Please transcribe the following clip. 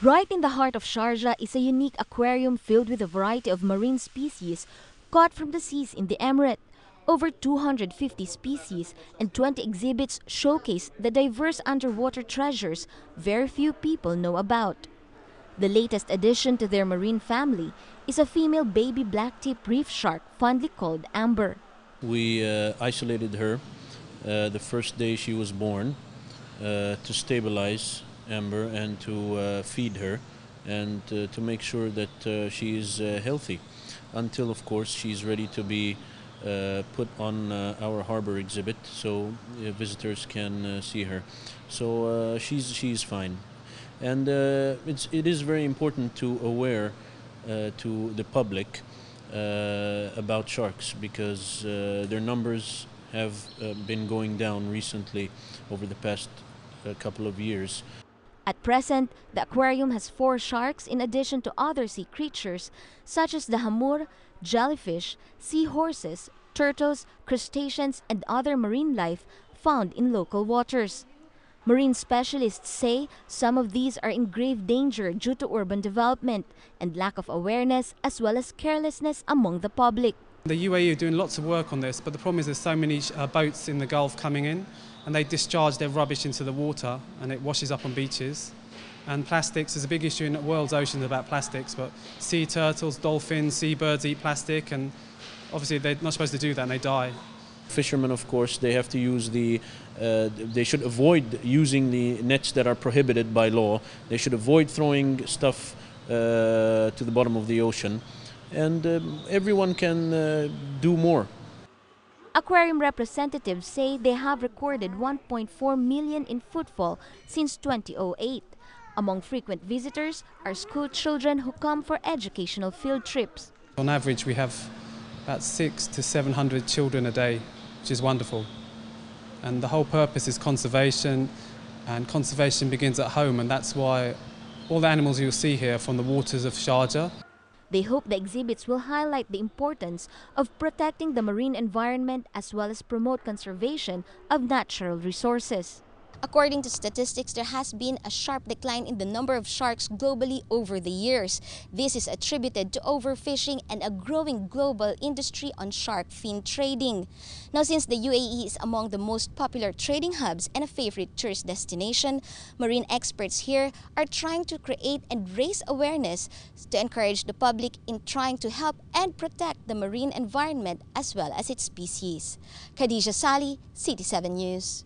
Right in the heart of Sharjah is a unique aquarium filled with a variety of marine species caught from the seas in the emirate. Over 250 species and 20 exhibits showcase the diverse underwater treasures very few people know about. The latest addition to their marine family is a female baby black-tip reef shark fondly called Amber. We uh, isolated her uh, the first day she was born uh, to stabilize Amber and to uh, feed her and uh, to make sure that uh, she is healthy. Until of course she's ready to be put on our harbor exhibit so visitors can see her. So she's she's fine. And it's it is very important to aware to the public uh, about sharks because uh, their numbers have uh, been going down recently over the past couple of years. At present, the aquarium has four sharks in addition to other sea creatures such as the hamur, jellyfish, seahorses, turtles, crustaceans, and other marine life found in local waters. Marine specialists say some of these are in grave danger due to urban development and lack of awareness as well as carelessness among the public. The UAE are doing lots of work on this, but the problem is there's so many uh, boats in the Gulf coming in and they discharge their rubbish into the water and it washes up on beaches. And plastics is a big issue in the world's oceans about plastics, but sea turtles, dolphins, seabirds eat plastic and obviously they're not supposed to do that and they die. Fishermen, of course, they have to use the, uh, they should avoid using the nets that are prohibited by law. They should avoid throwing stuff uh, to the bottom of the ocean and um, everyone can uh, do more. Aquarium representatives say they have recorded 1.4 million in footfall since 2008. Among frequent visitors are school children who come for educational field trips. On average, we have about six to 700 children a day, which is wonderful. And the whole purpose is conservation, and conservation begins at home, and that's why all the animals you'll see here are from the waters of Sharjah. They hope the exhibits will highlight the importance of protecting the marine environment as well as promote conservation of natural resources. According to statistics, there has been a sharp decline in the number of sharks globally over the years. This is attributed to overfishing and a growing global industry on shark fin trading. Now, since the UAE is among the most popular trading hubs and a favorite tourist destination, marine experts here are trying to create and raise awareness to encourage the public in trying to help and protect the marine environment as well as its species. Khadijah Sali, City 7 News.